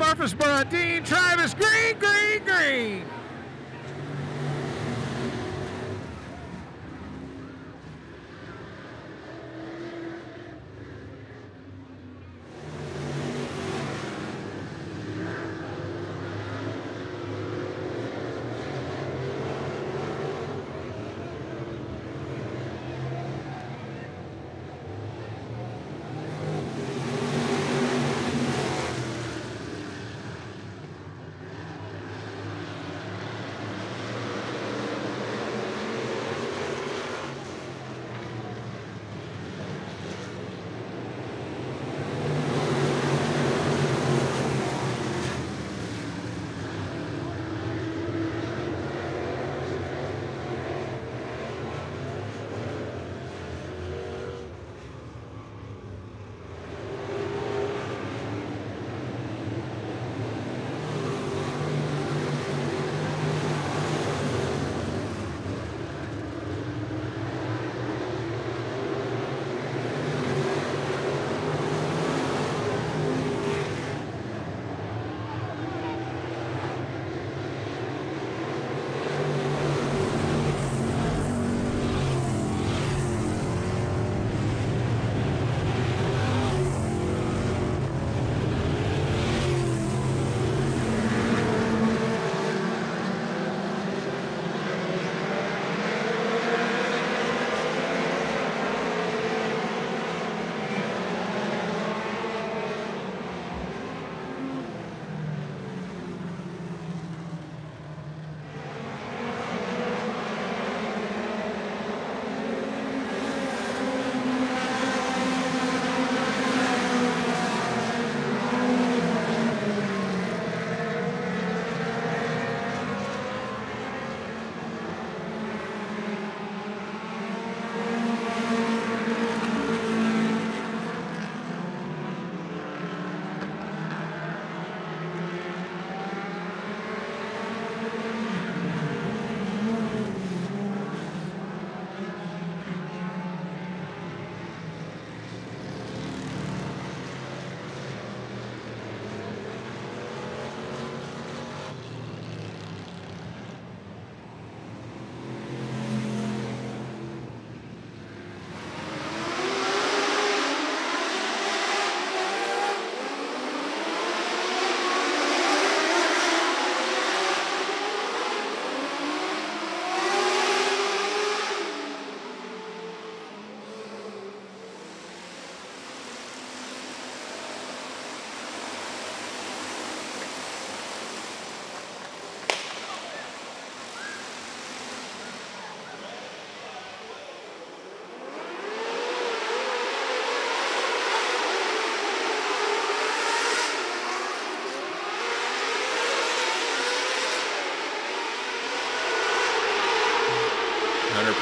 Murfreesboro, Dean Travis, green.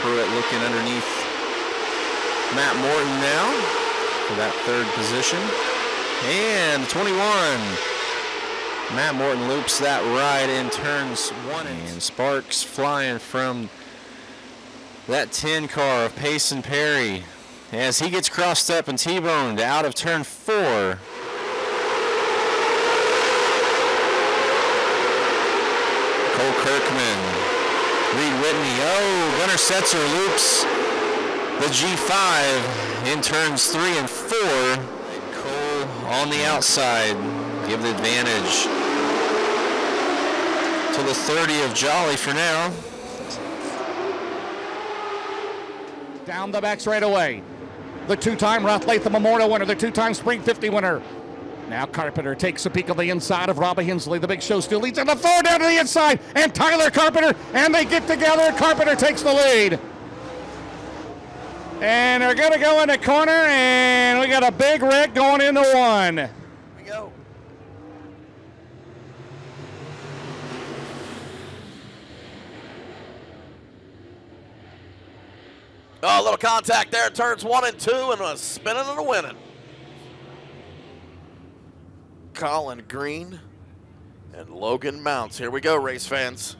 Pruitt looking underneath Matt Morton now for that third position. And 21. Matt Morton loops that ride in turns one and Sparks flying from that 10 car of Payson Perry as he gets crossed up and T-boned out of turn four. Cole Kirkman, Reed Whitney. Oh, Gunnar Setzer loops the G5 in turns three and four. Cole on the outside, give the advantage to the 30 of Jolly for now. Down the back straight away. The two-time Ralph Latham Memorial winner, the two-time Spring 50 winner. Now Carpenter takes a peek on the inside of Robbie Hensley. The big show still leads, and the throw down to the inside, and Tyler Carpenter, and they get together, Carpenter takes the lead. And they're going to go in the corner, and we got a big wreck going into one. we go. Oh, a little contact there. Turns one and two, and a spinning and winning. Colin Green and Logan Mounts. Here we go, race fans.